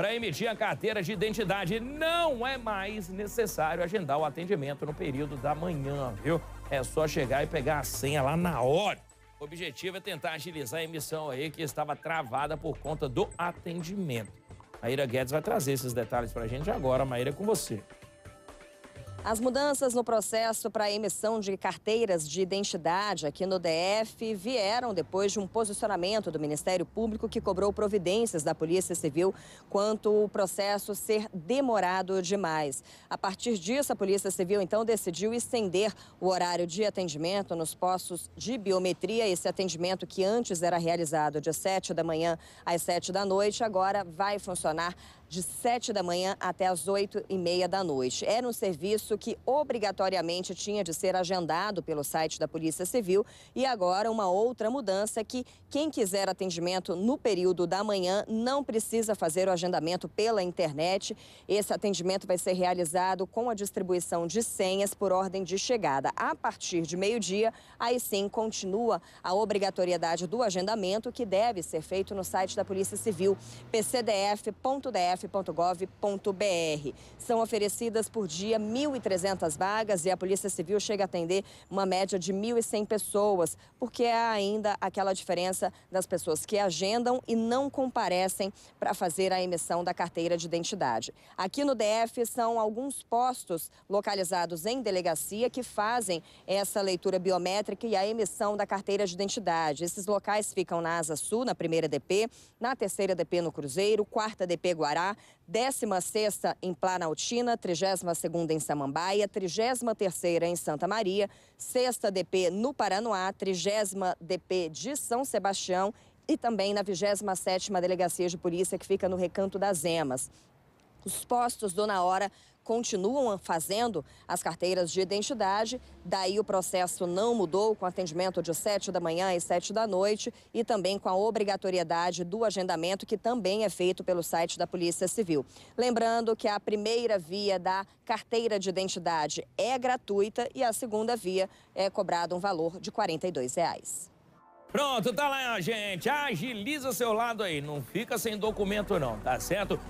para emitir a carteira de identidade. Não é mais necessário agendar o atendimento no período da manhã, viu? É só chegar e pegar a senha lá na hora. O objetivo é tentar agilizar a emissão aí que estava travada por conta do atendimento. Maíra Guedes vai trazer esses detalhes para a gente agora. Maíra, é com você. As mudanças no processo para a emissão de carteiras de identidade aqui no DF vieram depois de um posicionamento do Ministério Público que cobrou providências da Polícia Civil quanto o processo ser demorado demais. A partir disso, a Polícia Civil então decidiu estender o horário de atendimento nos postos de biometria. Esse atendimento que antes era realizado de 7 da manhã às 7 da noite, agora vai funcionar de 7 da manhã até as 8 e meia da noite. Era um serviço que obrigatoriamente tinha de ser agendado pelo site da Polícia Civil e agora uma outra mudança que quem quiser atendimento no período da manhã não precisa fazer o agendamento pela internet. Esse atendimento vai ser realizado com a distribuição de senhas por ordem de chegada. A partir de meio-dia, aí sim continua a obrigatoriedade do agendamento que deve ser feito no site da Polícia Civil, pcdf.df pf.gov.br. São oferecidas por dia 1.300 vagas e a Polícia Civil chega a atender uma média de 1.100 pessoas, porque há ainda aquela diferença das pessoas que agendam e não comparecem para fazer a emissão da carteira de identidade. Aqui no DF são alguns postos localizados em delegacia que fazem essa leitura biométrica e a emissão da carteira de identidade. Esses locais ficam na Asa Sul, na primeira DP, na terceira DP no Cruzeiro, quarta DP Guará, 16ª em Planaltina, 32ª em Samambaia, 33ª em Santa Maria, 6 DP no Paranoá, 30 DP de São Sebastião e também na 27ª Delegacia de Polícia que fica no Recanto das Emas. Os postos Dona Hora continuam fazendo as carteiras de identidade, daí o processo não mudou com atendimento de 7 da manhã e 7 da noite e também com a obrigatoriedade do agendamento que também é feito pelo site da Polícia Civil. Lembrando que a primeira via da carteira de identidade é gratuita e a segunda via é cobrado um valor de 42 reais. Pronto, tá lá, gente. Agiliza seu lado aí. Não fica sem documento, não, tá certo?